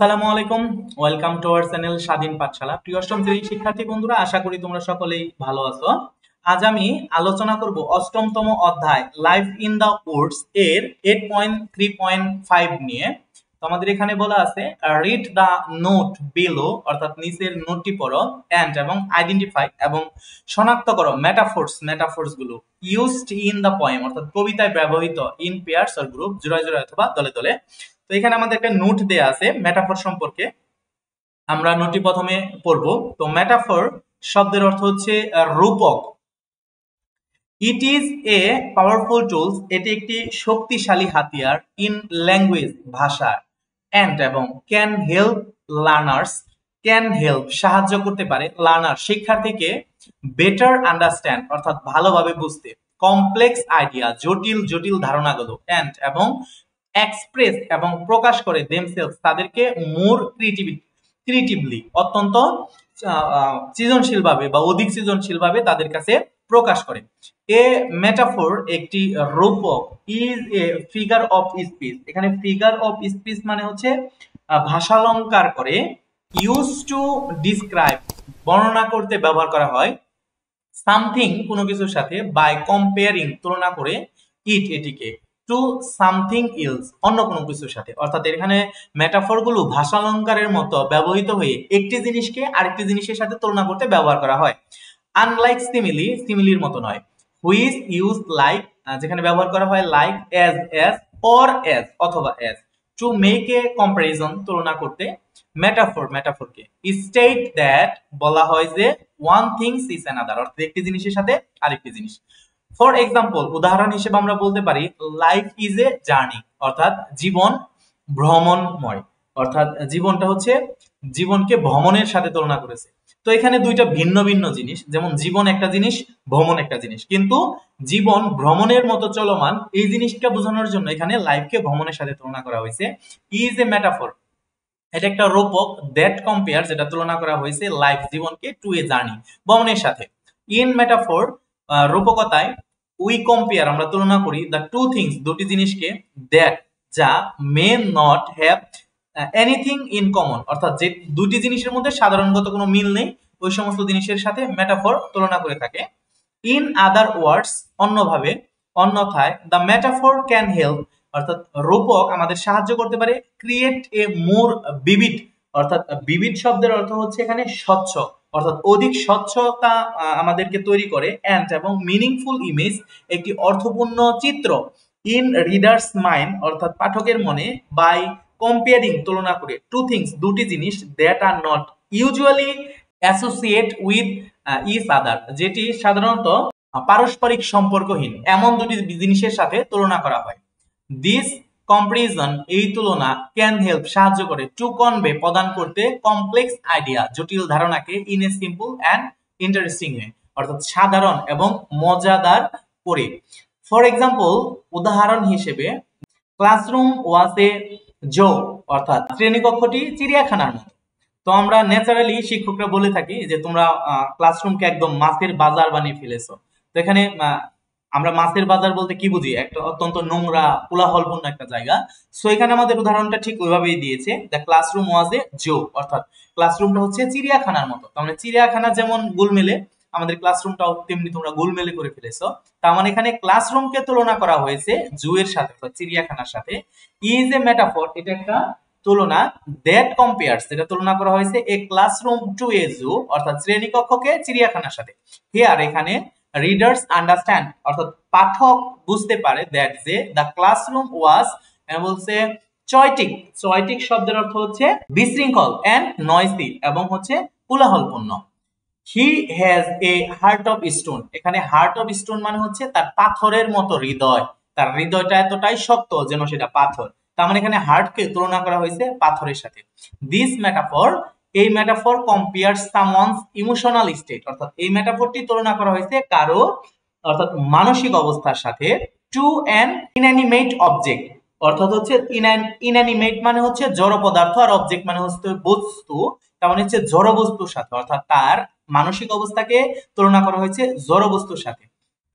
আসসালামু আলাইকুম। Welcome to our channel স্বাধীন পাঠশালা প্রিয় অষ্টম শ্রেণির শিক্ষার্থী বন্ধুরা, আশা করি তোমরা সকলেই ভালো আছো। আজ আমি আলোচনা করব অষ্টমতম অধ্যায় লাইফ ইন দা উডস এর eight point three point five নিয়ে। তো আমাদের এখানে বলা আছে রিড দা নোট বিলো অর্থাৎ নিচের নোটটি পড়ো অ্যান্ড এবং আইডেন্টিফাই এবং শনাক্ত করো মেটাফোর্স মেটাফোর্সগুলো। ইউজড ইন দা পয়েম অর্থাৎ কবিতায় ব্যবহৃত ইন পেয়ার্স অর গ্রুপ জোড়ায় জোড়ায় অথবা দলে দলে। তো এখানে আমাদের একটা নোট দেয়া আছে মেটাফোর সম্পর্কে। আমরা নোটটি প্রথমে পড়ব। তো মেটাফোর শব্দের অর্থ হচ্ছে রূপক। It is a powerful tools এটি একটি শক্তিশালী হাতিয়ার ইন ল্যাঙ্গুয়েজ ভাষা। অ্যান্ড এবং can help learners can help সাহায্য করতে পারে লার্নার শিক্ষার্থীকে বেটার আন্ডারস্ট্যান্ড অর্থাৎ ভালোভাবে বুঝতে। কমপ্লেক্স আইডিয়া জটিল জটিল ধারণাগুলো। অ্যান্ড এবং এক্সপ্রেস এবং প্রকাশ করে দেমসেলস তাদেরকে মোর ক্রিয়েটিভ ক্রিয়েটিভলি অত্যন্ত সৃজনশীলভাবে বা অধিক সৃজনশীলভাবে তাদের কাছে প্রকাশ করে। এ মেটাফোর একটি রূপক is a figure of speech এখানে ফিগার অফ স্পিচ মানে হচ্ছে ভাষালঙ্কার করে ইউজ টু ডিসক্রাইব বর্ণনা করতে ব্যবহার করা হয় সামথিং কোনো কিছুর সাথে বাই কম্পেয়ারিং তুলনা করে ইট এটিকে। টু সামথিং ইলস অন্য কোনো কিছুর সাথে। অর্থাৎ এখানে মেটাফোরগুলো ভাষালঙ্কারের মতো ব্যবহৃত হয়ে একটি জিনিসকে আরেকটি জিনিসের সাথে তুলনা করতে ব্যবহার করা হয়। আনলাইক সিমিলি সিমিলির মতো নয়। হুইজ ইউজ লাইক যেখানে ব্যবহার করা হয় like as as or as অথবা as to make a comparison তুলনা করতে মেটাফোর মেটাফোরকে স্টেট দ্যাট বলা হয় যে ওয়ান থিংস ইজ অ্যানাদার অর্থাৎ একটি জিনিসের সাথে আরেকটি জিনিস। ফর এক্সাম্পল উদাহরণ হিসেবে আমরা বলতে পারি লাইফ ইজ এ জার্নি অর্থাৎ জীবন ভ্রমণময়। অর্থাৎ জীবনটা হচ্ছে জীবনকে ভ্রমণের সাথে তুলনা করেছে। তো এখানে দুইটা ভিন্ন ভিন্ন জিনিস, যেমন জীবন একটা জিনিস, ভ্রমণ একটা জিনিস। কিন্তু জীবন ভ্রমণের মতো চলমান, এই জিনিসটা বোঝানোর জন্য এখানে লাইফকে ভ্রমণের সাথে তুলনা করা হয়েছে। ইজ এ মেটাফোর এটা একটা রূপক দ্যাট কম্পেয়ার যেটা তুলনা করা হয়েছে লাইফ জীবনকে টু এ জার্নি ভ্রমণের সাথে। ইন মেটাফোর রূপকতায় উই কম্পেয়ার আমরা তুলনা করি দ্য টু থিংস দুটি জিনিসকে দ্যাট যা may not have anything in common অর্থাৎ যে দুটি জিনিসের মধ্যে সাধারণগত কোনো মিল নেই, ওই সমস্ত জিনিসের সাথে মেটাফোর তুলনা করে থাকে। ইন আদার ওয়ার্ডস অন্যভাবে, অন্যথায় দ্য মেটাফোর ক্যান হেল্প অর্থাৎ রূপক আমাদের সাহায্য করতে পারে ক্রিয়েট এ মোর বিবিড অর্থাৎ বিবিড শব্দের অর্থ হচ্ছে এখানে স্বচ্ছ। অর্থাৎ অধিক স্বচ্ছতা আমাদেরকে তৈরি করে অ্যান্ড এবং মিনিংফুল ইমেজ একটি অর্থপূর্ণ চিত্র ইন রিডার্স মাইন্ড অর্থাৎ পাঠকের মনে বাই কম্পেয়ারিং তুলনা করে। টু থিংস দুটি জিনিস that are not usually associate with each other যেটি সাধারণত পারস্পরিক সম্পর্কহীন। এমন দুটি জিনিসের সাথে তুলনা করা হয়। দিস কম্পারিজন এই তুলনা ক্যান হেল্প সাহায্য করে টু কনভে প্রদান করতে কমপ্লেক্স আইডিয়া জটিল ধারণাকে in a simple and interesting way অর্থাৎ সাধারণ এবং মজাদার করে। ফর এক্সাম্পল উদাহরণ হিসেবে ক্লাসরুম ওয়াজ এ জো অর্থাৎ শ্রেণীকক্ষটি চিড়িয়াখানার মতো। তো আমরা ন্যাচারালি শিক্ষকরা বলে থাকি যে তোমরা ক্লাসরুমকে একদম মাছের বাজার বানিয়ে ফেলেছো। তো এখানে আমরা মাছের বাজার বলতে কি বুঝি? একটা অত্যন্ত নোংরা, কোলাহলপূর্ণ একটা জায়গা। সো এখানে আমাদের উদাহরণটা ঠিক ওইভাবেই দিয়েছে। দ্য ক্লাসরুম ওয়াজ এ জো অর্থাৎ ক্লাসরুমটা হচ্ছে চিড়িয়াখানার মতো। তার মানে চিড়িয়াখানা যেমন গুলমেলে, আমাদের ক্লাসরুমটাও তেমনি তোমরা গোলমেলে করে ফেলেছো। তার মানে এখানে ক্লাসরুমকে তুলনা করা হয়েছে জু এর সাথে চিড়িয়াখানার সাথে। ইজ এ মেটাফর এটা একটা তুলনা দ্যাট কম্পেয়ার্স এটা তুলনা করা হয়েছে এ ক্লাসরুম টু এ জু অর্থাৎ শ্রেণীকক্ষকে চিড়িয়াখানার সাথে। হিয়ার এখানে রিডার্স আন্ডারস্ট্যান্ড অর্থাৎ পাঠক বুঝতে পারে দ্যাট যে দ্য ক্লাসরুম ওয়াজ বলছে, চয়টিক। চয়টিক শব্দের অর্থ হচ্ছে বিশৃঙ্খল এন্ড নয়সি এবং হচ্ছে কোলাহলপূর্ণ। He has a heart of stone এখানে হার্ট অফ স্টোন মানে হচ্ছে তার পাথরের মতো হৃদয়। তার হৃদয়টা এতটাই শক্ত যেন সেটা পাথর। তার মানে এখানে হার্টকে তুলনা করা হয়েছে পাথরের সাথে। দিস মেটাফর এই metaphor compare someone's emotional state অর্থাৎ এই মেটাফরটি তুলনা করা হয়েছে কারও, অর্থাৎ মানসিক অবস্থার সাথে টু অ্যান ইনঅ্যানিমেট অবজেক্ট অর্থাৎ হচ্ছে ইনঅ্যানিমেট মানে হচ্ছে জড় পদার্থ আর অবজেক্ট মানে হচ্ছে বস্তু, তার মানে হচ্ছে জড় বস্তুর সাথে, অর্থাৎ তার মানসিক অবস্থাকে তুলনা করা হয়েছে জড় বস্তুর সাথে।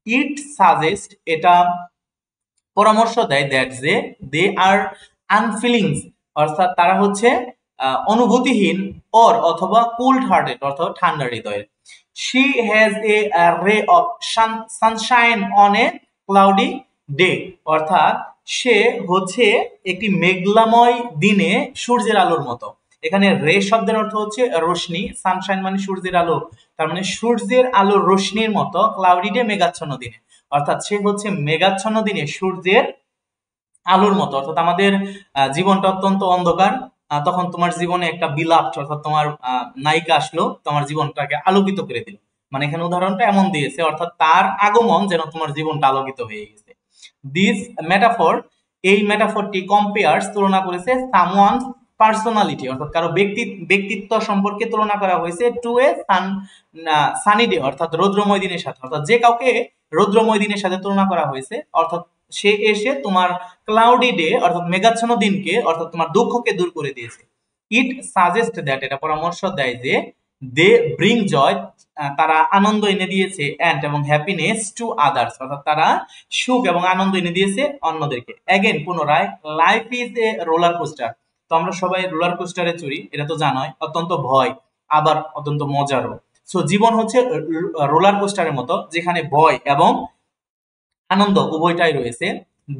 ইট সাজেস্ট এটা পরামর্শ দেয় দ্যাট যে দে আর আনফিলিংস অর্থাৎ তারা হচ্ছে অনুভূতিহীন অর অথবা কোল্ড হার্টেড অর্থাৎ ঠান্ডা হৃদয়ের। She has a ray of sunshine on a cloudy day অর্থাৎ সে হচ্ছে একটি মেঘলাময় দিনে সূর্যের আলোর মতো। এখানে রে শব্দের অর্থ হচ্ছে রোশনি সানশাইন মানে সূর্যের আলো। তার মানে সূর্যের আলো রোশনির মতো ক্লাউডি ডে মেঘাচ্ছন্ন দিনে। অর্থাৎ সে হচ্ছে মেঘাচ্ছন্ন দিনে সূর্যের আলোর মতো। অর্থাৎ আমাদের জীবনটা অত্যন্ত অন্ধকার তখন তোমার জীবনে একটা বিলাপ্ট অর্থাৎ তোমার নায়িকা আসলো, তোমার জীবনটাকে আলোকিত করে দিল। মানে এখানে উদাহরণটা এমন দিয়েছে, অর্থাৎ তার আগমন যেন তোমার জীবনটা আলোকিত হয়ে গেছে। দিস মেটাফর এই মেটাফরটি কম্পেয়ার্স তুলনা করেছে সামওয়ান পার্সোনালিটি অর্থাৎ কারও ব্যক্তি, ব্যক্তিত্ব সম্পর্কে তুলনা করা হয়েছে to a sun sunny day অর্থাৎ রৌদ্রময় দিনের সাথে। অর্থাৎ যে কাউকে রৌদ্রময় দিনের সাথে তুলনা করা হয়েছে, অর্থাৎ সে এসে তোমার ক্লাউডি ডে অর্থাৎ মেঘাচ্ছন্ন দিনকে, অর্থাৎ তোমার দুঃখকে দূর করে দিয়েছে। ইট সাজেস্ট দ্যাট এটা পরামর্শ দেয় যে দে ব্রিং জয় তারা আনন্দ এনে দিয়েছে অ্যান্ড এবং হ্যাপিনেস টু আদার্স অর্থাৎ তারা সুখ এবং আনন্দ এনে দিয়েছে অন্যদেরকে। অ্যাগেন পুনরায় life is a roller coaster তো আমরা সবাই রোলার কোস্টারে চড়ি, এটা তো জানোই, অত্যন্ত ভয়, আবার অত্যন্ত মজারও। সো জীবন হচ্ছে রোলার কোস্টারের মতো, যেখানে ভয় এবং আনন্দ, উভয়টাই রয়েছে।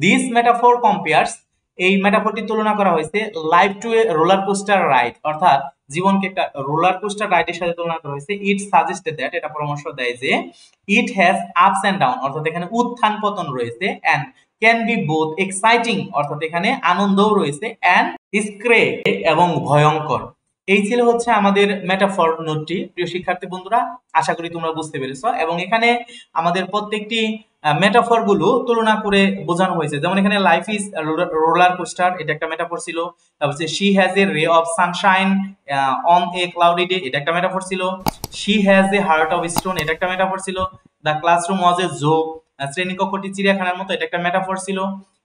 দিস মেটাফোর কম্পেয়ার্স এই মেটাফোরটি তুলনা করা হয়েছে life to a roller coaster ride অর্থাৎ জীবনকে একটা রোলার কোস্টার রাইডের সাথে তুলনা করা হয়েছে। ইট সাজেস্টেড দ্যাট এটা পরামর্শ দেয় যে it has ups and down অর্থাৎ এখানে উত্থান পতন রয়েছে and can be both exciting অর্থাৎ এখানে আনন্দও রয়েছে এন্ড স্ক্রে এবং ভয়ঙ্কর। এই ছিল হচ্ছে আমাদের মেটাফর নোটটি প্রিয় শিক্ষার্থী বন্ধুরা, আশা করি তোমরা বুঝতে পেরেছ। এবং এখানে আমাদের প্রত্যেকটি মেটাফরগুলো তুলনা করে বোঝানো হয়েছে। যেমন এখানে লাইফ ইজ রোলার কোস্টার এটা একটা মেটাফর ছিল। তারপর she has a ray of sunshine on a cloudy day এটা একটা মেটাফর ছিল। She has a heart of stone এটা একটা মেটাফর ছিল। দ্য ক্লাসরুম ওয়াজ এ জো শ্রেণীকক্ষটি চিড়িয়াখানার মতো, এটা একটা মেটাফর ছিল।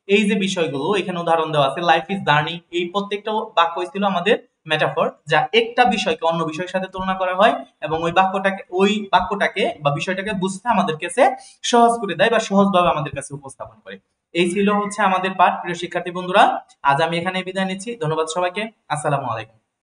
এই যে বিষয়গুলো, এখানে উদাহরণ দেওয়া আছে লাইফ ইজ জার্নি এই প্রত্যেকটা বাক্য ছিল আমাদের মেটাফর যা একটা বিষয়কে অন্য বিষয়ের সাথে তুলনা করা হয় এবং ওই বাক্যটাকে ওই বাক্যটাকে বা বিষয়টাকে বুঝতে আমাদের কাছে সহজ করে দেয় বা সহজভাবে আমাদের কাছে উপস্থাপন করে। এই ছিল হচ্ছে আমাদের পাঠ, প্রিয় শিক্ষার্থী বন্ধুরা। আজ আমি এখানে বিদায় নিচ্ছি। ধন্যবাদ সবাইকে। আসসালামু আলাইকুম।